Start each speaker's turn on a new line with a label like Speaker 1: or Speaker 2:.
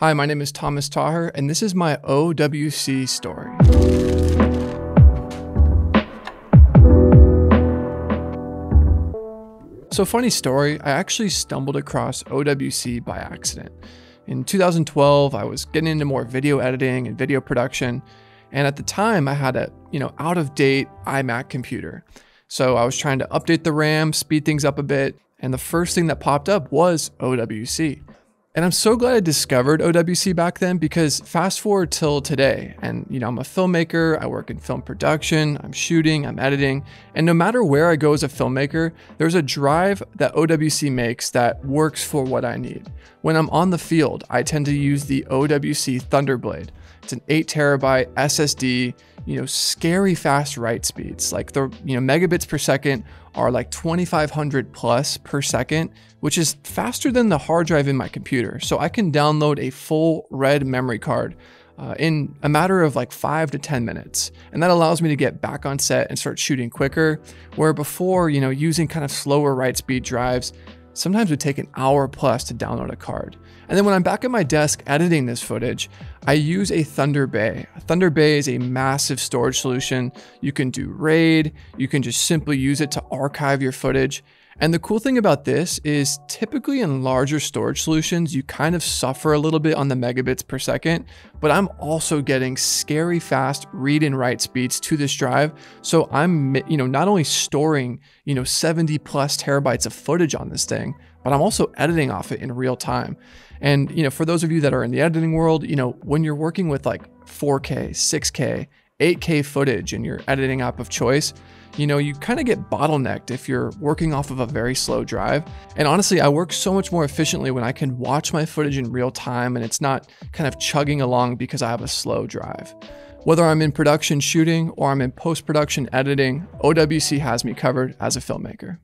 Speaker 1: Hi, my name is Thomas Taher, and this is my OWC story. So, funny story, I actually stumbled across OWC by accident. In 2012, I was getting into more video editing and video production, and at the time I had a, you know, out of date iMac computer. So, I was trying to update the RAM, speed things up a bit, and the first thing that popped up was OWC. And I'm so glad I discovered OWC back then because fast forward till today, and you know, I'm a filmmaker, I work in film production, I'm shooting, I'm editing, and no matter where I go as a filmmaker, there's a drive that OWC makes that works for what I need. When I'm on the field, I tend to use the OWC Thunderblade. It's an 8 terabyte SSD, you know, scary fast write speeds. Like the, you know, megabits per second are like 2500 plus per second, which is faster than the hard drive in my computer. So I can download a full RED memory card uh, in a matter of like five to 10 minutes. And that allows me to get back on set and start shooting quicker. Where before, you know, using kind of slower write speed drives, sometimes would take an hour plus to download a card. And then when I'm back at my desk editing this footage, I use a ThunderBay. Thunder Bay is a massive storage solution. You can do RAID, you can just simply use it to archive your footage. And the cool thing about this is typically in larger storage solutions, you kind of suffer a little bit on the megabits per second, but I'm also getting scary fast read and write speeds to this drive. So I'm, you know, not only storing, you know, 70 plus terabytes of footage on this thing, but I'm also editing off it in real time. And, you know, for those of you that are in the editing world, you know, when you're working with like 4K, 6K, 8K footage in your editing app of choice, you know, you kind of get bottlenecked if you're working off of a very slow drive. And honestly, I work so much more efficiently when I can watch my footage in real time and it's not kind of chugging along because I have a slow drive. Whether I'm in production shooting or I'm in post production editing, OWC has me covered as a filmmaker.